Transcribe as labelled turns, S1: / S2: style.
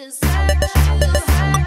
S1: deserve you.